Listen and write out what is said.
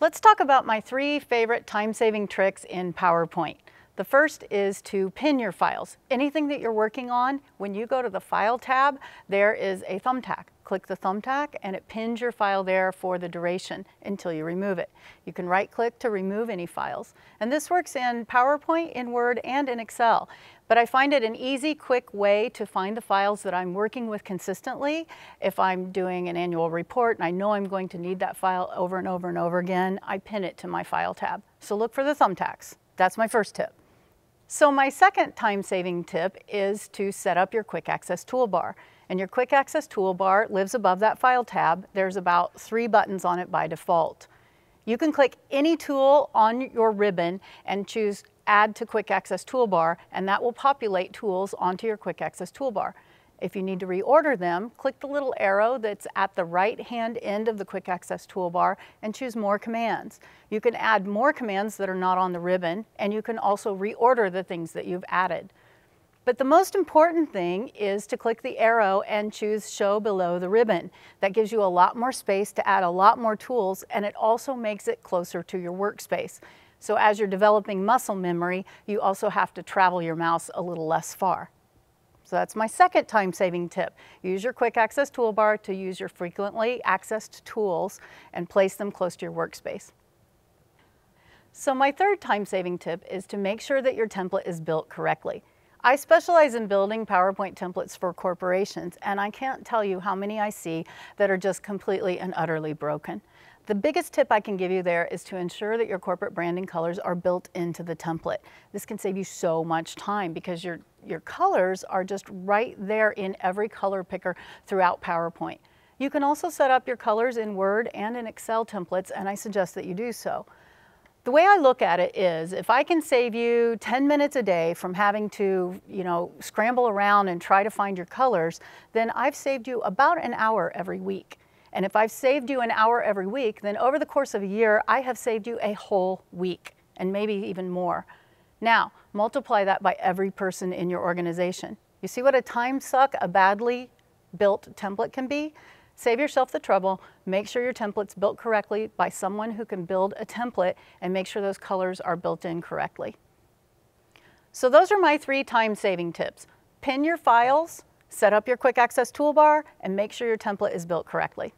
Let's talk about my three favorite time-saving tricks in PowerPoint. The first is to pin your files. Anything that you're working on, when you go to the File tab, there is a thumbtack. Click the thumbtack and it pins your file there for the duration until you remove it. You can right-click to remove any files. And this works in PowerPoint, in Word, and in Excel. But I find it an easy, quick way to find the files that I'm working with consistently. If I'm doing an annual report and I know I'm going to need that file over and over and over again, I pin it to my File tab. So look for the thumbtacks. That's my first tip. So my second time-saving tip is to set up your quick access toolbar. And your quick access toolbar lives above that file tab. There's about three buttons on it by default. You can click any tool on your ribbon and choose add to quick access toolbar and that will populate tools onto your quick access toolbar. If you need to reorder them, click the little arrow that's at the right-hand end of the Quick Access toolbar and choose More Commands. You can add more commands that are not on the ribbon, and you can also reorder the things that you've added. But the most important thing is to click the arrow and choose Show Below the Ribbon. That gives you a lot more space to add a lot more tools, and it also makes it closer to your workspace. So as you're developing muscle memory, you also have to travel your mouse a little less far. So that's my second time-saving tip. Use your quick access toolbar to use your frequently accessed tools and place them close to your workspace. So my third time-saving tip is to make sure that your template is built correctly. I specialize in building PowerPoint templates for corporations, and I can't tell you how many I see that are just completely and utterly broken. The biggest tip I can give you there is to ensure that your corporate branding colors are built into the template. This can save you so much time because your, your colors are just right there in every color picker throughout PowerPoint. You can also set up your colors in Word and in Excel templates, and I suggest that you do so. The way I look at it is if I can save you 10 minutes a day from having to, you know, scramble around and try to find your colors, then I've saved you about an hour every week. And if I've saved you an hour every week, then over the course of a year, I have saved you a whole week and maybe even more. Now, multiply that by every person in your organization. You see what a time suck a badly built template can be? Save yourself the trouble, make sure your template's built correctly by someone who can build a template and make sure those colors are built in correctly. So those are my three time saving tips. Pin your files, set up your quick access toolbar, and make sure your template is built correctly.